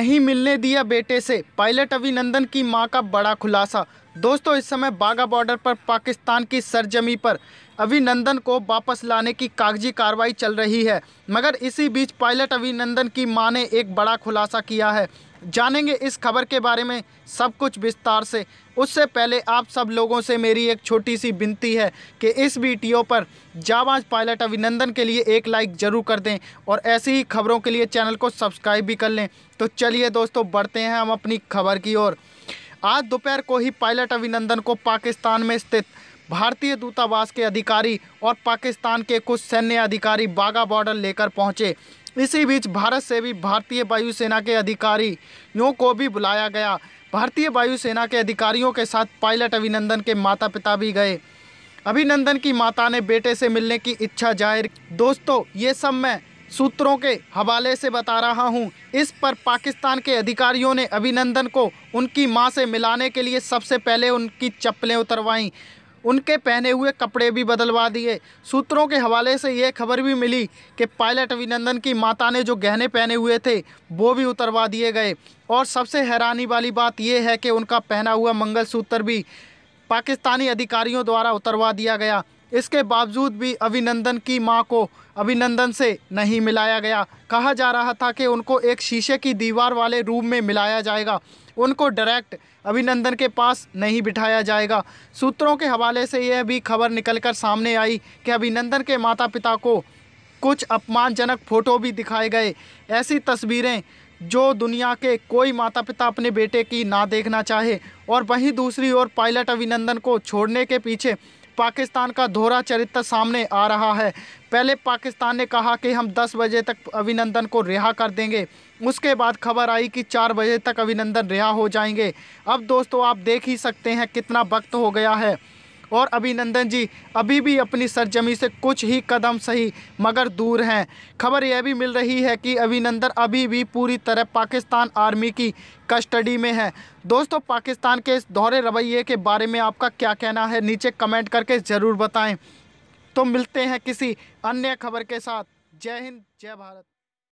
नहीं मिलने दिया बेटे से। पायलट अभिनंदन की माँ का बड़ा खुलासा। दोस्तों, इस समय बाघा बॉर्डर पर पाकिस्तान की सरजमी पर। अभिनंदन को वापस लाने की कागज़ी कार्रवाई चल रही है। मगर इसी बीच पायलट अभिनंदन की माँ ने एक बड़ा खुलासा किया है। जानेंगे इस खबर के बारे में सब कुछ विस्तार से। उससे पहले आप सब लोगों से मेरी एक छोटी सी विनती है कि इस वीडियो पर जाबाज पायलट अभिनंदन के लिए एक लाइक ज़रूर कर दें और ऐसी ही खबरों के लिए चैनल को सब्सक्राइब भी कर लें। तो चलिए दोस्तों, बढ़ते हैं हम अपनी खबर की ओर। आज दोपहर को ही पायलट अभिनंदन को पाकिस्तान में स्थित भारतीय दूतावास के अधिकारी और पाकिस्तान के कुछ सैन्य अधिकारी बागा बॉर्डर लेकर पहुँचे। इसी बीच भारत से भी भारतीय वायुसेना के अधिकारियों को भी बुलाया गया। भारतीय वायुसेना के अधिकारियों के साथ पायलट अभिनंदन के माता पिता भी गए। अभिनंदन की माता ने बेटे से मिलने की इच्छा ज़ाहिर दोस्तों, ये सब मैं सूत्रों के हवाले से बता रहा हूँ। इस पर पाकिस्तान के अधिकारियों ने अभिनंदन को उनकी माँ से मिलाने के लिए सबसे पहले उनकी चप्पलें उतरवाईं। उनके पहने हुए कपड़े भी बदलवा दिए। सूत्रों के हवाले से ये खबर भी मिली कि पायलट अभिनंदन की माता ने जो गहने पहने हुए थे, वो भी उतरवा दिए गए। और सबसे हैरानी वाली बात यह है कि उनका पहना हुआ मंगलसूत्र भी पाकिस्तानी अधिकारियों द्वारा उतरवा दिया गया। इसके बावजूद भी अभिनंदन की माँ को अभिनंदन से नहीं मिलाया गया। कहा जा रहा था कि उनको एक शीशे की दीवार वाले रूम में मिलाया जाएगा। उनको डायरेक्ट अभिनंदन के पास नहीं बिठाया जाएगा। सूत्रों के हवाले से यह भी खबर निकलकर सामने आई कि अभिनंदन के माता पिता को कुछ अपमानजनक फ़ोटो भी दिखाए गए। ऐसी तस्वीरें जो दुनिया के कोई माता पिता अपने बेटे की ना देखना चाहे और वहीं दूसरी ओर पायलट अभिनंदन को छोड़ने के पीछे पाकिस्तान का दोहरा चरित्र सामने आ रहा है। पहले पाकिस्तान ने कहा कि हम 10 बजे तक अभिनंदन को रिहा कर देंगे। उसके बाद खबर आई कि 4 बजे तक अभिनंदन रिहा हो जाएँगे। अब दोस्तों, आप देख ही सकते हैं कितना वक्त हो गया है। और अभिनंदन जी, अभी भी अपनी सरजमी से कुछ ही कदम सही, मगर दूर हैं। खबर यह भी मिल रही है कि अभिनंदन अभी भी पूरी तरह पाकिस्तान आर्मी की कस्टडी में है। दोस्तों, पाकिस्तान के इस दोहरे रवैये के बारे में आपका क्या कहना है, नीचे कमेंट करके ज़रूर बताएँ। तो मिलते हैं किसी अन्य खबर के साथ। जय हिंद, जय भारत।